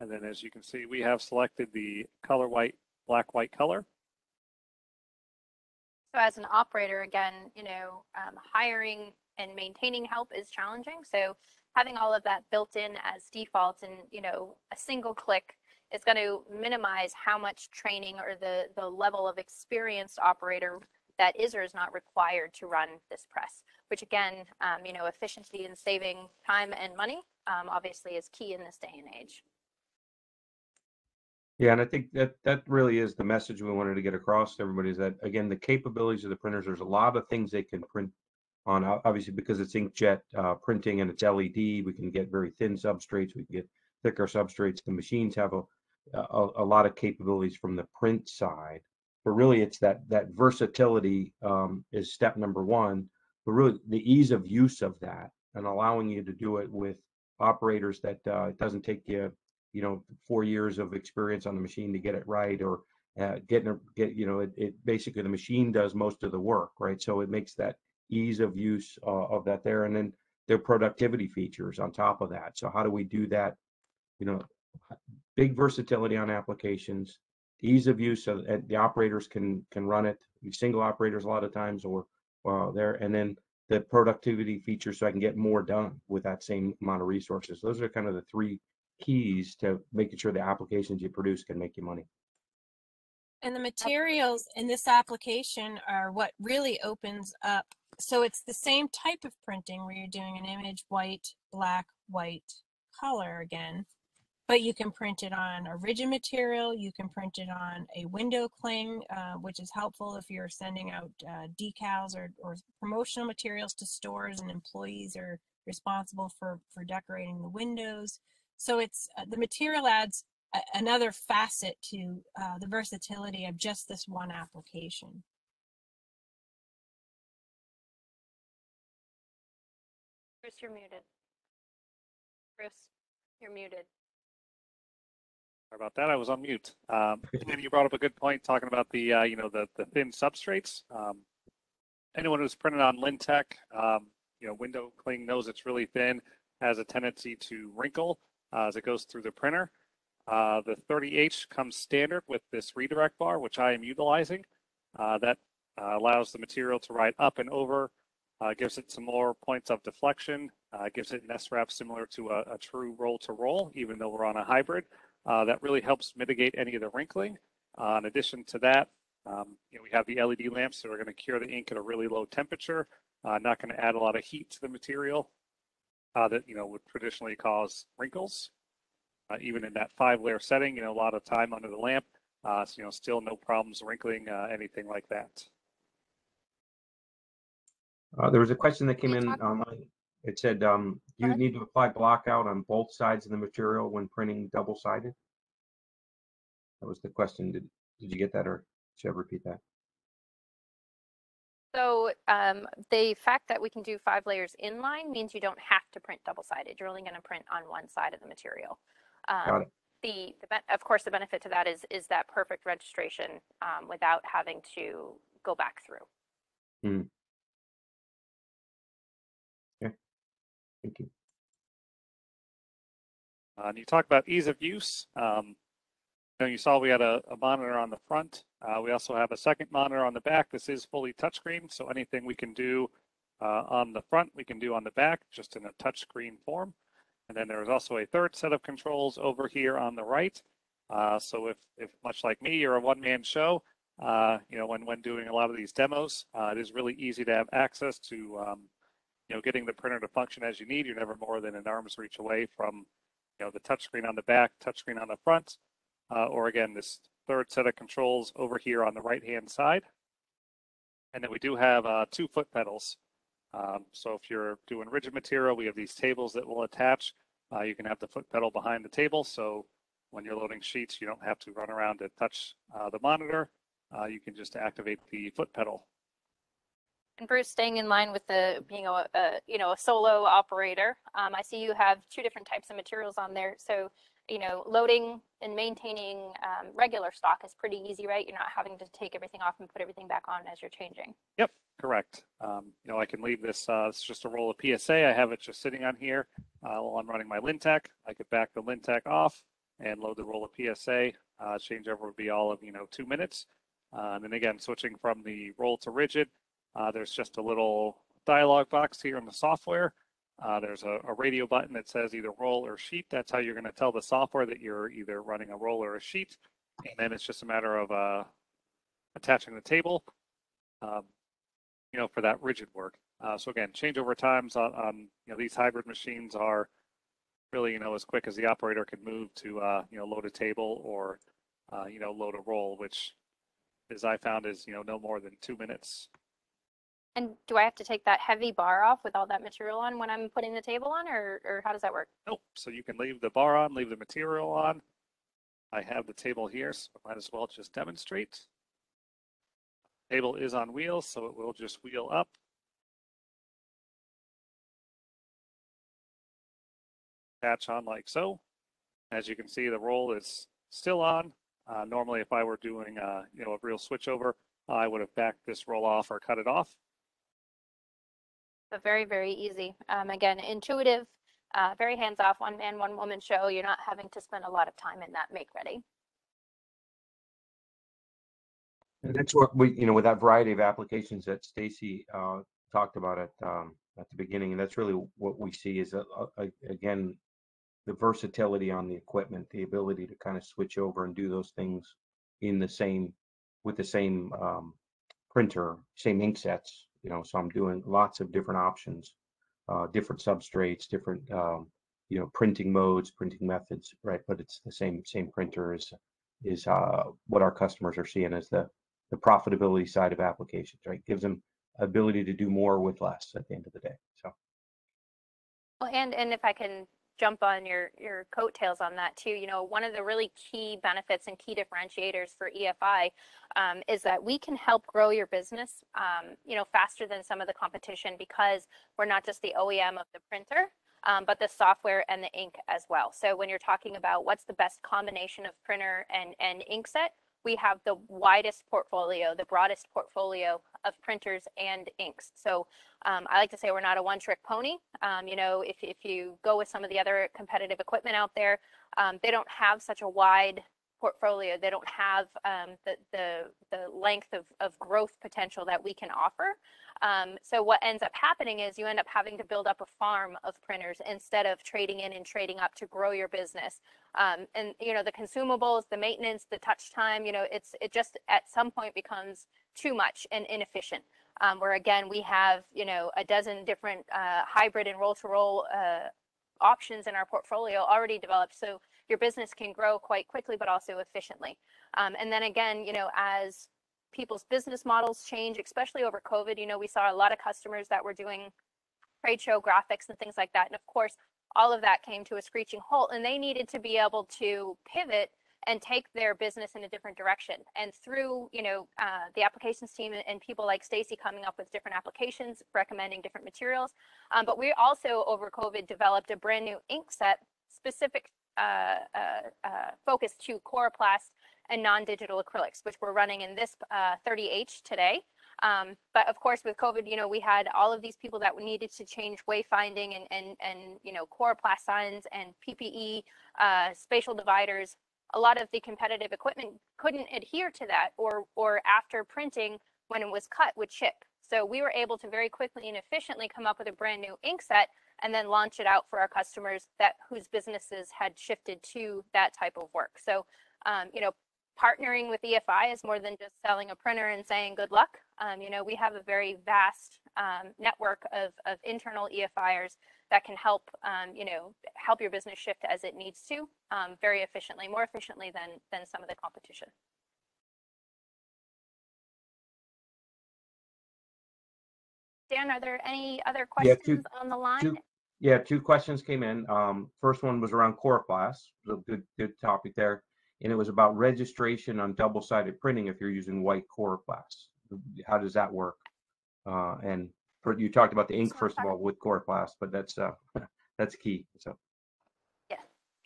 And then as you can see, we have selected the color white, black white color. So as an operator, again, you know, um, hiring and maintaining help is challenging. So having all of that built in as default and, you know, a single click is going to minimize how much training or the, the level of experienced operator that is or is not required to run this press, which again, um, you know, efficiency and saving time and money um, obviously is key in this day and age. Yeah, and I think that that really is the message we wanted to get across to everybody is that again the capabilities of the printers. There's a lot of things they can print on. Obviously, because it's inkjet uh, printing and it's LED, we can get very thin substrates. We can get thicker substrates. The machines have a a, a lot of capabilities from the print side, but really it's that that versatility um, is step number one. But really the ease of use of that and allowing you to do it with operators that uh, it doesn't take you you know four years of experience on the machine to get it right or uh, getting a, get you know it, it basically the machine does most of the work, right? So it makes that ease of use uh, of that there, and then their productivity features on top of that. So how do we do that? You know, big versatility on applications, ease of use so that the operators can can run it, single operators a lot of times, or uh, there, and then the productivity features so I can get more done with that same amount of resources. Those are kind of the three keys to making sure the applications you produce can make you money. And the materials in this application are what really opens up. So it's the same type of printing where you're doing an image white, black, white, color again. But you can print it on a rigid material. You can print it on a window cling, uh, which is helpful if you're sending out uh, decals or, or promotional materials to stores and employees are responsible for, for decorating the windows. So it's uh, the material adds a, another facet to uh, the versatility of just this one application. Bruce, you're muted. Bruce, you're muted. Sorry about that. I was on mute. Um, and you brought up a good point talking about the, uh, you know, the, the thin substrates. Um, anyone who's printed on Lintec, um, you know, window cling knows it's really thin, has a tendency to wrinkle as it goes through the printer. Uh, the 30H comes standard with this redirect bar, which I am utilizing. Uh, that uh, allows the material to ride up and over, uh, gives it some more points of deflection, uh, gives it an S-wrap similar to a, a true roll-to-roll, even though we're on a hybrid. Uh, that really helps mitigate any of the wrinkling. Uh, in addition to that, um, you know, we have the LED lamps that are going to cure the ink at a really low temperature, uh, not going to add a lot of heat to the material uh, that you know would traditionally cause wrinkles. Uh, even in that five-layer setting, you know, a lot of time under the lamp, uh, so, you know, still no problems wrinkling, anything like that. Uh there was a question that came in online. It said, um, do you need to apply block out on both sides of the material when printing double sided? That was the question. Did, did you get that or should I repeat that? So um, the fact that we can do five layers inline means you don't have to print double-sided. You're only going to print on one side of the material. Got Um, it. the, the of course, the benefit to that is is that perfect registration um, without having to go back through. Thank you. Uh, and you talk about ease of use. Um, you, you saw we had a, a monitor on the front. Uh, we also have a second monitor on the back. This is fully touchscreen, so anything we can do uh, on the front, we can do on the back, just in a touchscreen form. And then there is also a third set of controls over here on the right. Uh, so if, if much like me, you're a one-man show, uh, you know, when when doing a lot of these demos, uh, it is really easy to have access to, um, you know, getting the printer to function as you need. You're never more than an arm's reach away from you know, the touchscreen on the back, touchscreen on the front, uh, or again, this third set of controls over here on the right-hand side. And then we do have uh, two foot pedals. Um, so if you're doing rigid material, we have these tables that will attach. Uh, you can have the foot pedal behind the table. So when you're loading sheets, you don't have to run around to touch uh, the monitor. Uh, you can just activate the foot pedal. And Bruce, staying in line with the being a, a you know a solo operator, um, I see you have two different types of materials on there. So you know, loading and maintaining um, regular stock is pretty easy, right? You're not having to take everything off and put everything back on as you're changing. Yep, correct. Um, you know, I can leave this, uh, it's just a roll of PSA. I have it just sitting on here uh, while I'm running my Lintec. I could back the Lintec off and load the roll of PSA. Uh, changeover would be all of, you know, two minutes. Uh, and then again, switching from the roll to rigid, uh, there's just a little dialog box here in the software. Uh, there's a, a, radio button that says either roll or sheet. That's how you're going to tell the software that you're either running a roll or a sheet. And then it's just a matter of uh, attaching the table, um, you know, for that rigid work. Uh, so again, changeover times on, on, you know, these hybrid machines are really, you know, as quick as the operator can move to, uh, you know, load a table or, uh, you know, load a roll, which as I found is, you know, no more than two minutes. And do I have to take that heavy bar off with all that material on when I'm putting the table on, or, or how does that work? Nope. So you can leave the bar on, leave the material on. I have the table here, so I might as well just demonstrate. Table is on wheels, so it will just wheel up. Attach on like so. As you can see, the roll is still on. Uh, normally, if I were doing, uh, you know, a real switchover, I would have backed this roll off or cut it off. So very, very easy. Um, again, intuitive, uh, very hands-off, one man, one woman show. You're not having to spend a lot of time in that make ready. And that's what we, you know, with that variety of applications that Stacy uh, talked about at um, at the beginning, and that's really what we see is a, a, again the versatility on the equipment, the ability to kind of switch over and do those things in the same with the same um, printer, same ink sets. You know, so I'm doing lots of different options, uh, different substrates, different um, you know printing modes, printing methods, right? But it's the same same printer is is uh, what our customers are seeing as the the profitability side of applications, right? Gives them ability to do more with less at the end of the day. So Well, and and if I can jump on your your coattails on that too, you know, one of the really key benefits and key differentiators for EFI um, is that we can help grow your business, um, you know, faster than some of the competition because we're not just the OEM of the printer. Um, but the software and the ink as well. So when you're talking about what's the best combination of printer and, and ink set, we have the widest portfolio, the broadest portfolio of printers and inks. So um, I like to say we're not a one-trick pony. Um, you know, if, if you go with some of the other competitive equipment out there, um, they don't have such a wide portfolio. They don't have um, the, the, the length of, of growth potential that we can offer. Um, so what ends up happening is you end up having to build up a farm of printers instead of trading in and trading up to grow your business. Um, and you know the consumables, the maintenance, the touch time. You know it's it just at some point becomes too much and inefficient. Um, where again we have you know a dozen different uh, hybrid and roll to roll options in our portfolio already developed. So your business can grow quite quickly, but also efficiently. Um, and then again, you know, as people's business models change, especially over COVID, you know, we saw a lot of customers that were doing trade show graphics and things like that. And of course, all of that came to a screeching halt and they needed to be able to pivot and take their business in a different direction. And through, you know, uh, the applications team and, people like Stacy coming up with different applications, recommending different materials. Um, but we also over COVID developed a brand new ink set specific uh, uh, uh, focus to coroplast and non-digital acrylics, which we're running in this 30H today. Um, but of course, with COVID, you know, we had all of these people that needed to change wayfinding and and and you know coroplast signs and PPE, uh, spatial dividers. A lot of the competitive equipment couldn't adhere to that, or or after printing, when it was cut, would chip. So we were able to very quickly and efficiently come up with a brand new ink set and then launch it out for our customers that whose businesses had shifted to that type of work. So, um, you know, partnering with EFI is more than just selling a printer and saying good luck. Um, you know, we have a very vast um, network of, of internal EFIers that can help, um, you know, help your business shift as it needs to um, very efficiently, more efficiently than, than some of the competition. Dan, are there any other Yeah, questions two- on the line? two, yeah, two questions came in. Um, first one was around coroplast, a good good topic there, and it was about registration on double-sided printing if you're using white core coroplast. How does that work? Uh, and for, you talked about the ink Sure, first of all with core coroplast, but that's uh, that's key. So Yeah,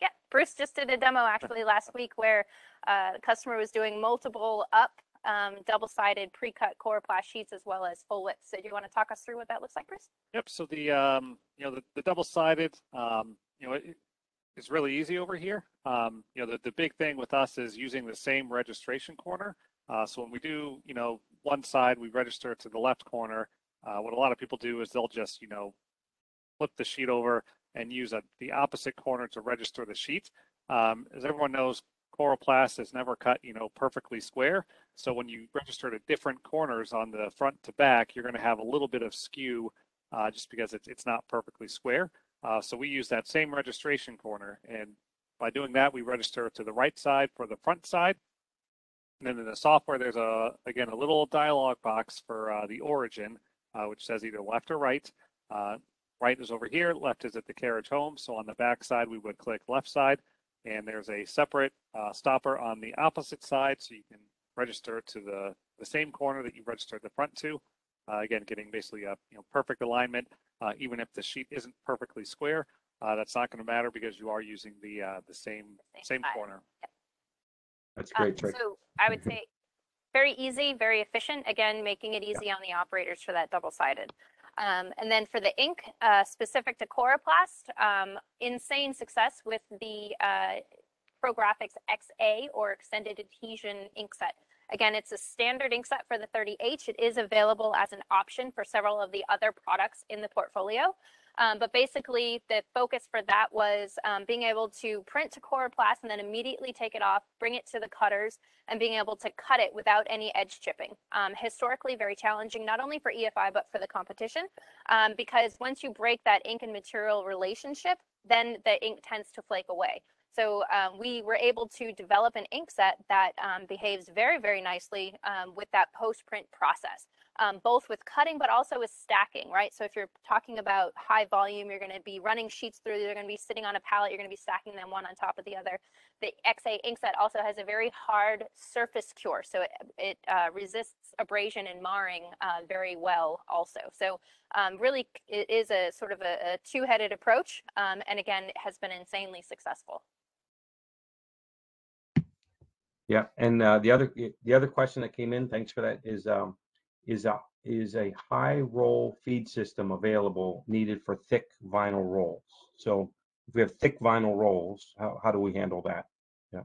Yeah, Bruce just did a demo actually last week where uh, the customer was doing multiple up um, double-sided pre-cut core coroplast sheets as well as full width. So do you want to talk us through what that looks like, Bruce? Yep. So the um, you know the, the double-sided, um, you know, it, it's really easy over here. Um, you know, the, the big thing with us is using the same registration corner. Uh, so when we do, you know, one side we register to the left corner. Uh, what a lot of people do is they'll just, you know, flip the sheet over and use a, the opposite corner to register the sheet. Um, as everyone knows, coroplast is never cut, you know, perfectly square. So when you register to different corners on the front to back, you're going to have a little bit of skew uh, just because it's, it's not perfectly square. Uh, so we use that same registration corner. And by doing that, we register to the right side for the front side. And then in the software, there's a, again, a little dialog box for uh, the origin, uh, which says either left or right. Uh, right is over here, left is at the carriage home. So on the back side, we would click left side. And there's a separate uh, stopper on the opposite side, so you can register to the, the same corner that you registered the front to. Uh, again, getting basically a you know perfect alignment, uh, even if the sheet isn't perfectly square. Uh, that's not going to matter because you are using the uh, the same Same same side. corner. That's a great Um, trick. So I would say very easy, very efficient. Again, making it easy on the operators for that double sided. Um, and then for the ink uh, specific to Coroplast, um, insane success with the uh, ProGraphics XA or extended adhesion ink set. Again, it's a standard ink set for the 30H. It is available as an option for several of the other products in the portfolio. Um, but basically, the focus for that was um, being able to print to Coroplast and then immediately take it off, bring it to the cutters, and being able to cut it without any edge chipping. Um, historically, very challenging, not only for EFI, but for the competition, um, because once you break that ink and material relationship, then the ink tends to flake away. So um, we were able to develop an ink set that um, behaves very, very nicely um, with that post-print process um, both with cutting but also with stacking, right? So if you're talking about high volume, you're going to be running sheets through, they're going to be sitting on a pallet, you're going to be stacking them one on top of the other. The XA inkset also has a very hard surface cure, so it, it uh, resists abrasion and marring uh, very well also. So um, really it is a sort of a, a two-headed approach um, and again, it has been insanely successful. Yeah, and uh, the other the other question that came in, thanks for that, is um, is a is a high roll feed system available needed for thick vinyl rolls? So if we have thick vinyl rolls, how, how do we handle that? Yeah.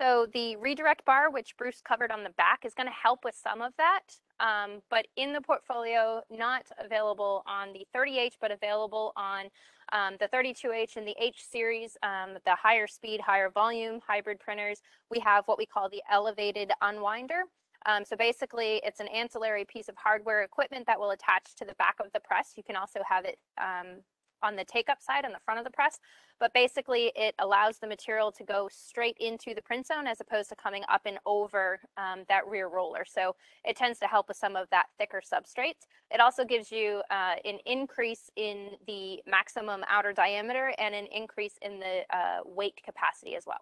So the redirect bar, which Bruce covered on the back, is going to help with some of that. Um, but in the portfolio, not available on the 30H, but available on um, the 32H and the H series, um, the higher speed, higher volume hybrid printers. We have what we call the elevated unwinder. Um, so basically, it's an ancillary piece of hardware equipment that will attach to the back of the press. You can also have it um, on the take up side on the front of the press. But basically, it allows the material to go straight into the print zone as opposed to coming up and over um, that rear roller. So it tends to help with some of that thicker substrates. It also gives you uh, an increase in the maximum outer diameter and an increase in the uh, weight capacity as well.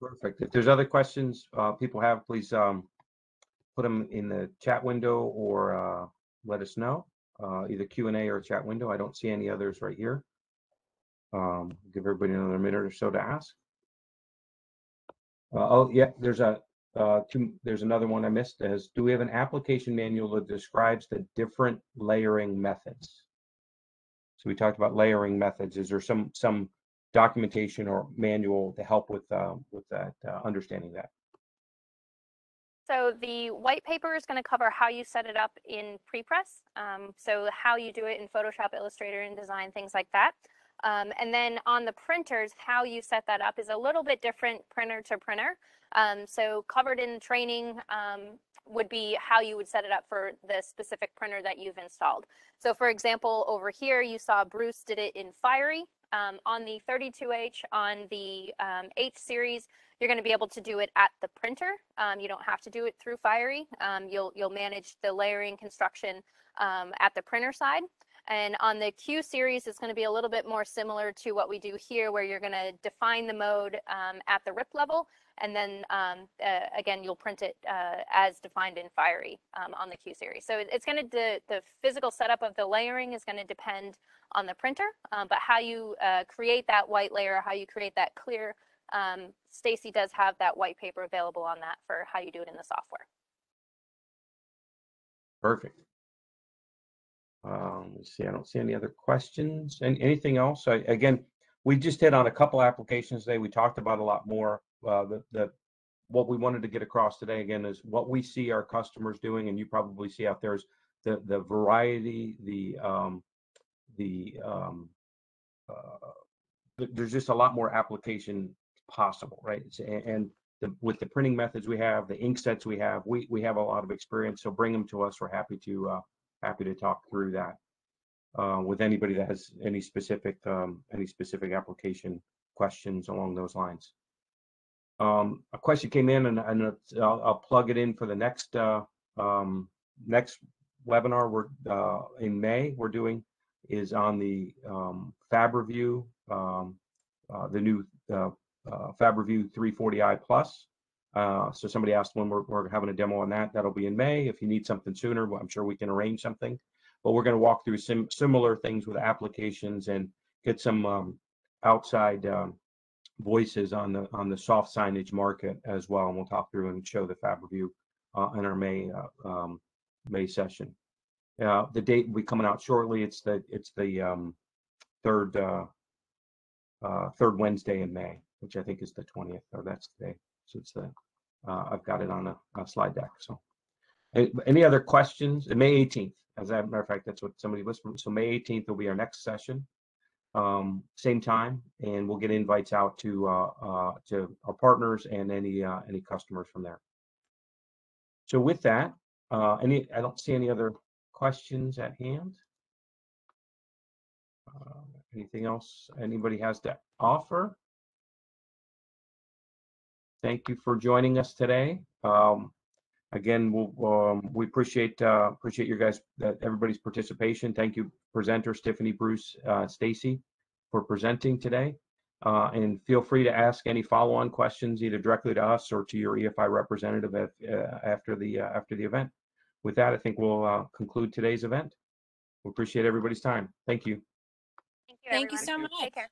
Perfect. If there's other questions uh, people have, please um, put them in the chat window or uh, let us know, uh, either Q and A or chat window. I don't see any others right here. Um, give everybody another minute or so to ask. Uh, oh, yeah, there's a uh, two, there's another one I missed. As do we have an application manual that describes the different layering methods? So we talked about layering methods. Is there some some documentation or manual to help with uh, with that uh, understanding that. So the white paper is going to cover how you set it up in prepress. Um, so how you do it in Photoshop, Illustrator, InDesign things like that. Um, and then on the printers, how you set that up is a little bit different printer to printer. Um, so covered in training um, would be how you would set it up for the specific printer that you've installed. So for example, over here, you saw Bruce did it in Fiery. Um, on the 32H, on the um, H series, you're going to be able to do it at the printer. Um, you don't have to do it through Fiery. Um, you'll you'll manage the layering construction um, at the printer side. And on the Q series, it's going to be a little bit more similar to what we do here, where you're going to define the mode um, at the RIP level, and then um, uh, again, you'll print it uh, as defined in Fiery um, on the Q series. So it's going to, the, the physical setup of the layering is going to depend on the printer, um, but how you uh, create that white layer, how you create that clear, um, Stacy does have that white paper available on that for how you do it in the software. Perfect. Um, let's see, I don't see any other questions. And anything else? I, again, we just hit on a couple applications today. We talked about a lot more. Uh, the, the what we wanted to get across today again is what we see our customers doing, and you probably see out there is the the variety, the um, the um, uh, there's just a lot more application possible, right? And, and the, with the printing methods we have, the ink sets we have, we we have a lot of experience. So bring them to us. We're happy to uh, happy to talk through that uh, with anybody that has any specific um, any specific application questions along those lines. Um, a question came in, and, and I'll, I'll, plug it in for the next uh, um, next webinar. We're uh, in May. We're doing is on the um, FabriVU, um, uh, the new uh, uh, FabriVU 340i Plus. So somebody asked when we're, we're having a demo on that. That'll be in May. If you need something sooner, I'm sure we can arrange something. But we're going to walk through some similar things with applications and get some um, outside um, voices on the on the soft signage market as well, and we'll talk through and show the FabriVU uh, in our May uh, um, May session. Uh, the date will be coming out shortly. It's the it's the um, third uh, uh, third Wednesday in May, which I think is the twentieth, or that's the day. So it's the uh, I've got it on a, a slide deck. So, any, other questions? May eighteenth, as a matter of fact, that's what somebody whispered. So May eighteenth will be our next session um, same time, and we'll get invites out to uh, uh, to our partners and any uh, any customers from there. So with that, uh, any I don't see any other questions at hand. Uh, anything else anybody has to offer? Thank you for joining us today. Um, again, we'll, um, we appreciate uh, appreciate your guys that everybody's participation. Thank you, presenters Tiffany, Bruce, uh, Stacy, for presenting today. Uh, and feel free to ask any follow-on questions either directly to us or to your EFI representative at, uh, after the uh, after the event. With that, I think we'll uh, conclude today's event. We appreciate everybody's time. Thank you. Thank you, Thank you everyone. so much. Take care.